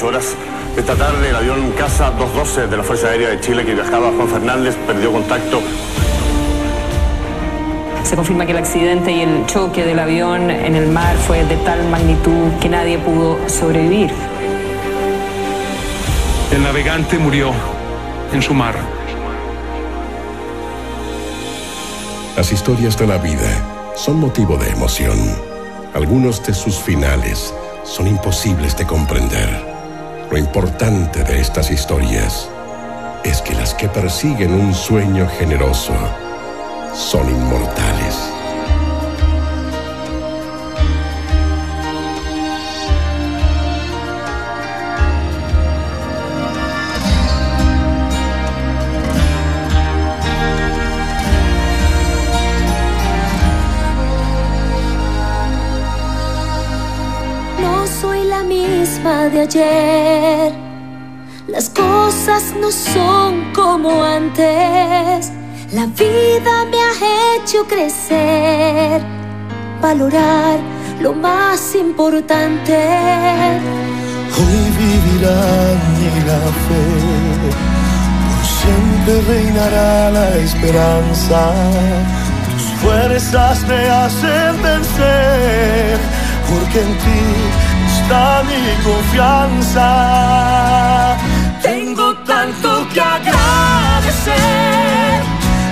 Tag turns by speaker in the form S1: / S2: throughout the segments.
S1: 17.48 horas. Esta tarde el avión Casa 212 de la Fuerza Aérea de Chile que viajaba Juan Fernández perdió contacto.
S2: Se confirma que el accidente y el choque del avión en el mar fue de tal magnitud que nadie pudo sobrevivir.
S3: El navegante murió en su mar.
S4: Las historias de la vida son motivo de emoción. Algunos de sus finales son imposibles de comprender. Lo importante de estas historias es que las que persiguen un sueño generoso son inmortales.
S5: De ayer. Las cosas no son como antes. La vida me ha hecho crecer, valorar lo más importante.
S6: Hoy vivirá mi la fe, por siempre reinará la esperanza. Tus fuerzas me hacen vencer, porque en ti está mi confianza.
S7: Tengo tanto que agradecer,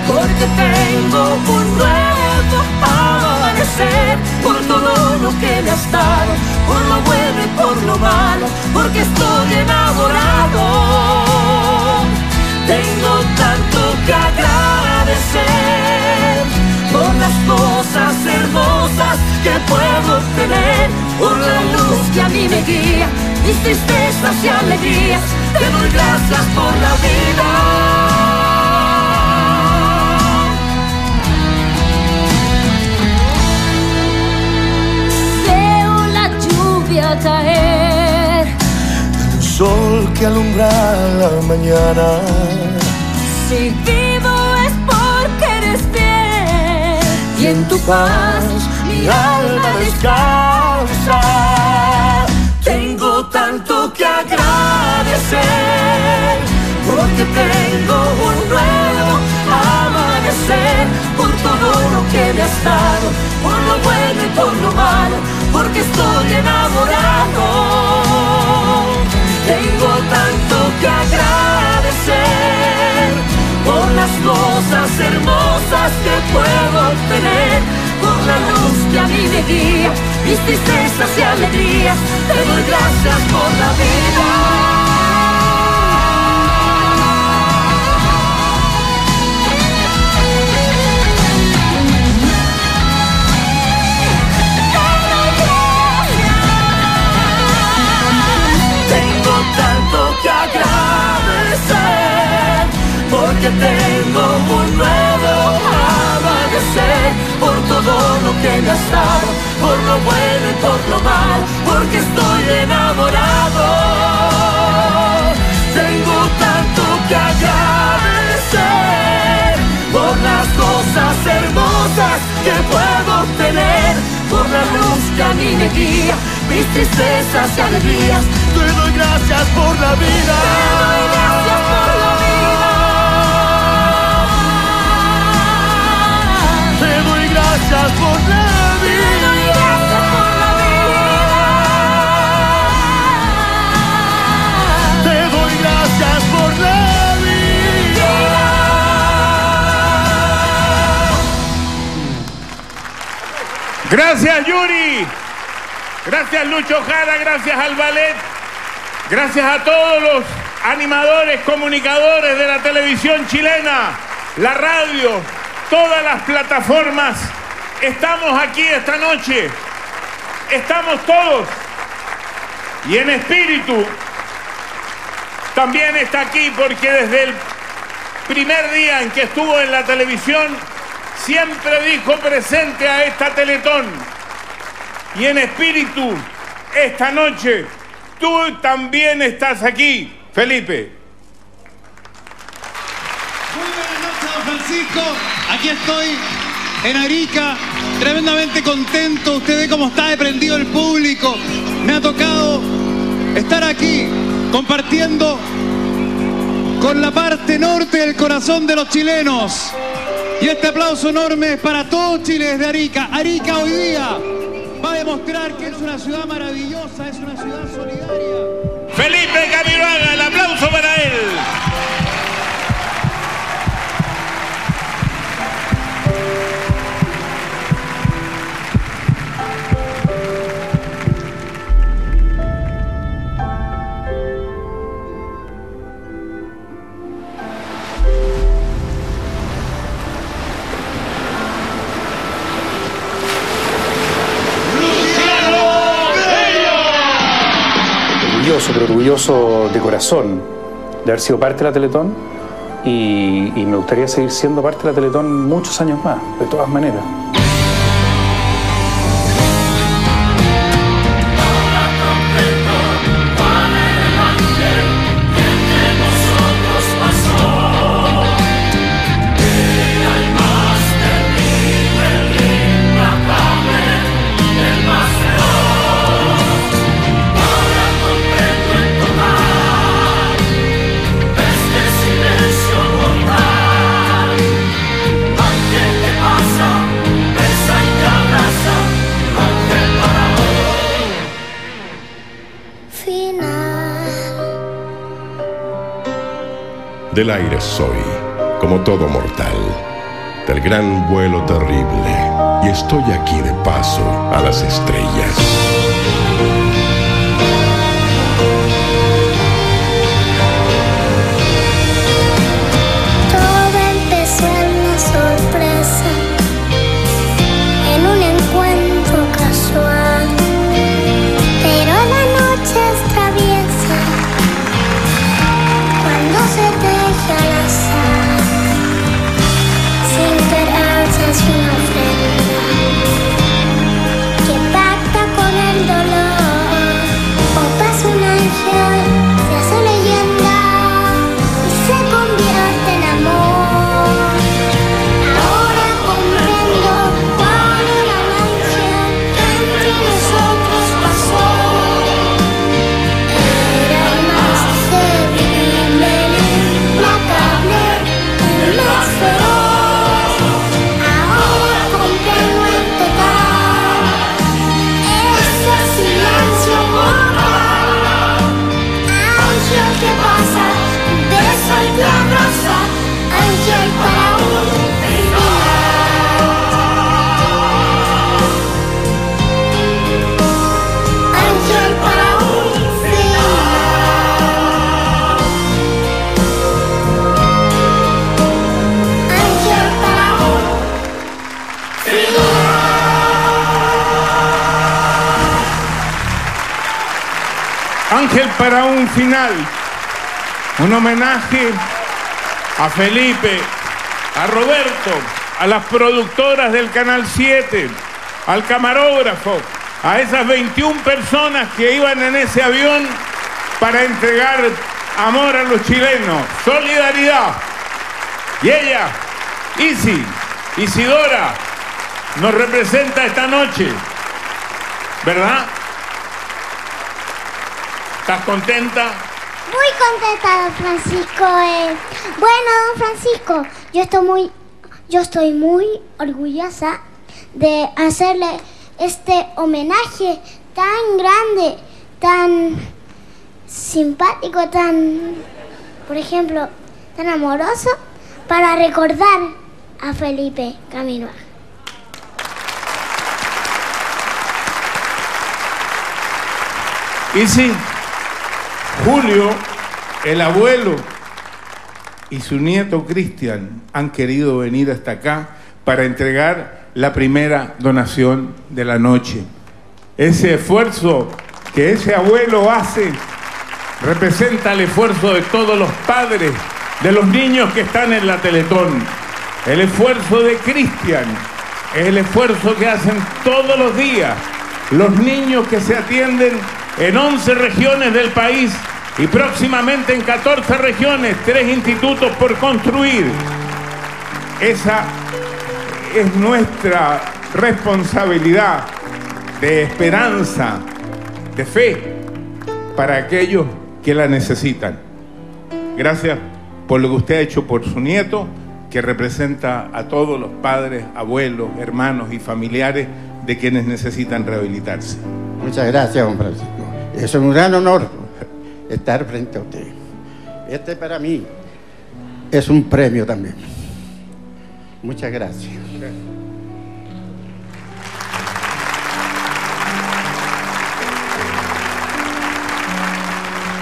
S7: porque tengo un nuevo amanecer, por todo lo que me has dado, por lo bueno y por lo malo, porque estoy enamorado. Tengo tanto que agradecer mis tristezas y alegrías, te doy gracias por la vida.
S5: Veo la lluvia caer.
S6: Un sol que alumbra la mañana.
S5: Si vivo es porque eres fiel.
S6: y en tu paz mi alma descansa.
S7: Porque tengo un nuevo amanecer, por todo lo que me has dado, por lo bueno y por lo malo, porque estoy enamorado. Tengo tanto que agradecer por las cosas hermosas que puedo obtener, por la luz que a mí me guía, mis tristezas y alegrías, te doy gracias por la vida. Tengo un nuevo amanecer, por todo lo que me has dado, por lo bueno y por lo malo, porque estoy enamorado. Tengo tanto que agradecer por las cosas hermosas que puedo obtener, por la luz que a mí me guía, mis tristezas y alegrías.
S6: Te doy gracias por la vida.
S7: Gracias por la vida.
S6: Gracias por la vida. Te doy gracias por la vida.
S8: Gracias Yuri, gracias Lucho Jara, gracias al ballet, gracias a todos los animadores, comunicadores de la televisión chilena, la radio, todas las plataformas. Estamos aquí esta noche, estamos todos y en espíritu también está aquí porque desde el primer día en que estuvo en la televisión siempre dijo presente a esta Teletón. Y en espíritu, esta noche, tú también estás aquí, Felipe.
S9: Muy buenas noches, Francisco. Aquí estoy en Arica, tremendamente contento. Usted ve cómo está prendido el público. Me ha tocado estar compartiendo con la parte norte del corazón de los chilenos. Y este aplauso enorme es para todos Chile desde Arica. Arica hoy día va a demostrar que es una ciudad maravillosa, es una ciudad solidaria.
S8: Felipe Camiroaga, el aplauso para él.
S10: De corazón de haber sido parte de la Teletón y, y me gustaría seguir siendo parte de la Teletón muchos años más, de todas maneras.
S4: Del aire soy, como todo mortal, del gran vuelo terrible, y estoy aquí de paso a las estrellas.
S8: Ángel para un final. Un homenaje a Felipe, a Roberto, a las productoras del Canal 7, al camarógrafo, a esas 21 personas que iban en ese avión para entregar amor a los chilenos, solidaridad. Y ella, Isi, Isidora, nos representa esta noche, ¿verdad? ¿Estás contenta?
S11: Muy contenta, don Francisco. eh. Bueno, don Francisco, yo estoy muy, yo estoy muy orgullosa de hacerle este homenaje tan grande, tan simpático, tan, por ejemplo, tan amoroso, para recordar a Felipe Caminoa.
S8: Y sí, Julio, el abuelo y su nieto Cristian han querido venir hasta acá para entregar la primera donación de la noche. Ese esfuerzo que ese abuelo hace representa el esfuerzo de todos los padres, de los niños que están en la Teletón. El esfuerzo de Cristian es el esfuerzo que hacen todos los días los niños que se atienden en 11 regiones del país y próximamente en 14 regiones, tres institutos por construir. Esa es nuestra responsabilidad de esperanza, de fe, para aquellos que la necesitan. Gracias por lo que usted ha hecho por su nieto, que representa a todos los padres, abuelos, hermanos y familiares de quienes necesitan rehabilitarse.
S12: Muchas gracias, don Francisco. Es un gran honor estar frente a usted. Este para mí es un premio también. Muchas gracias.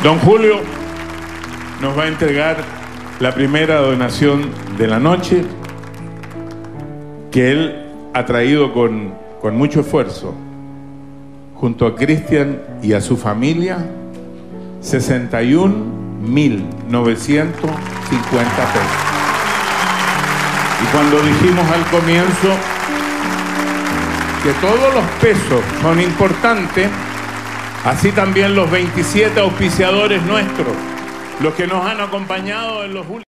S8: Don Julio nos va a entregar la primera donación de la noche que él ha traído con, con mucho esfuerzo junto a Cristian y a su familia 61.950 pesos. Y cuando dijimos al comienzo que todos los pesos son importantes, así también los 27 auspiciadores nuestros, los que nos han acompañado en los últimos...